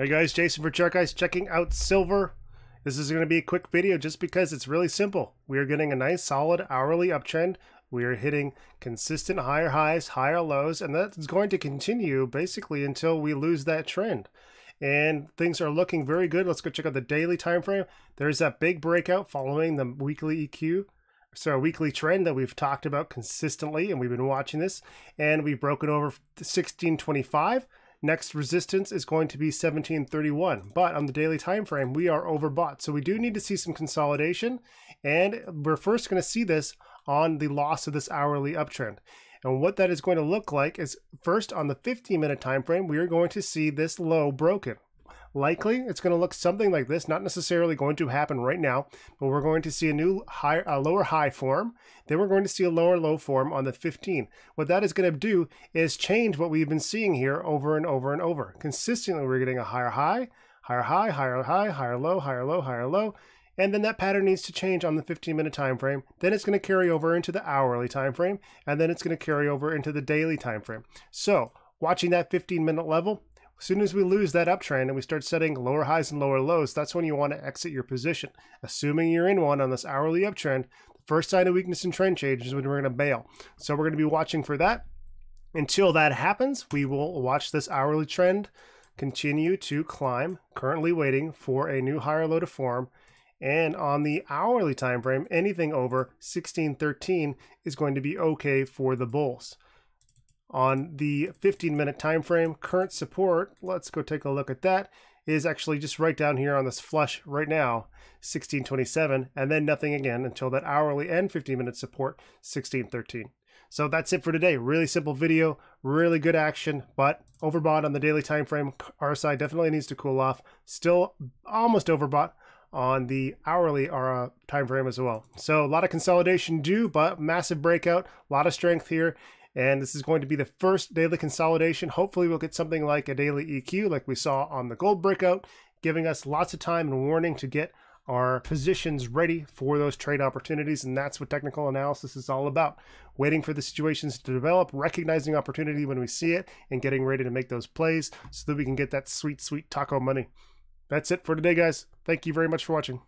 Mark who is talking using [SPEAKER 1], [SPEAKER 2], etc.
[SPEAKER 1] Hey guys, Jason for Chart Guys checking out silver. This is going to be a quick video just because it's really simple. We are getting a nice solid hourly uptrend. We are hitting consistent higher highs, higher lows, and that's going to continue basically until we lose that trend. And things are looking very good. Let's go check out the daily time frame. There's that big breakout following the weekly EQ. So a weekly trend that we've talked about consistently, and we've been watching this, and we've broken over 1625. Next resistance is going to be 1731, but on the daily time frame, we are overbought. So we do need to see some consolidation, and we're first going to see this on the loss of this hourly uptrend. And what that is going to look like is first on the 15 minute time frame, we are going to see this low broken. Likely, it's going to look something like this. Not necessarily going to happen right now, but we're going to see a new high, a lower high form. Then we're going to see a lower low form on the 15. What that is going to do is change what we've been seeing here over and over and over. Consistently, we're getting a higher high, higher high, higher high, higher low, higher low, higher low, and then that pattern needs to change on the 15 minute time frame then it's going to carry over into the hourly time frame and then it's going to carry over into the daily time frame so watching that 15 minute level as soon as we lose that uptrend and we start setting lower highs and lower lows, that's when you want to exit your position. Assuming you're in one on this hourly uptrend, the first sign of weakness in trend change is when we're going to bail. So we're going to be watching for that. Until that happens, we will watch this hourly trend continue to climb, currently waiting for a new higher low to form. And on the hourly time frame, anything over 1613 is going to be okay for the bulls on the 15 minute time frame current support let's go take a look at that is actually just right down here on this flush right now 1627 and then nothing again until that hourly and 15 minute support 1613 so that's it for today. Really simple video really good action but overbought on the daily time frame rsi definitely needs to cool off. Still almost overbought on the hourly uh, time frame as well. So a lot of consolidation due but massive breakout a lot of strength here and this is going to be the first daily consolidation. Hopefully we'll get something like a daily EQ like we saw on the gold breakout, giving us lots of time and warning to get our positions ready for those trade opportunities. And that's what technical analysis is all about. Waiting for the situations to develop, recognizing opportunity when we see it, and getting ready to make those plays so that we can get that sweet, sweet taco money. That's it for today, guys. Thank you very much for watching.